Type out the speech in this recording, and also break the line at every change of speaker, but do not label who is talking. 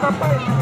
Papai.